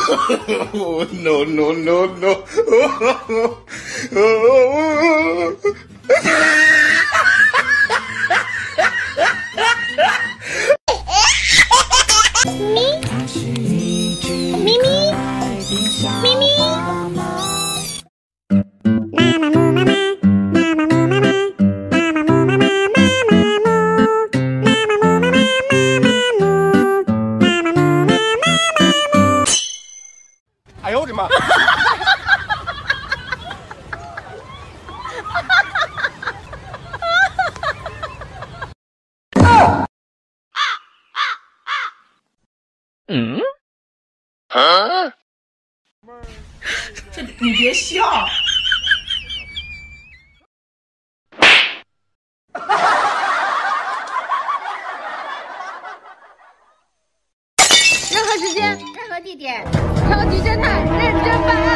oh, no, no, no, no. Oh, oh, oh, oh. Me? 妈！嗯？啊？这你别笑。任何时间，任何地点，超级侦探认真办案。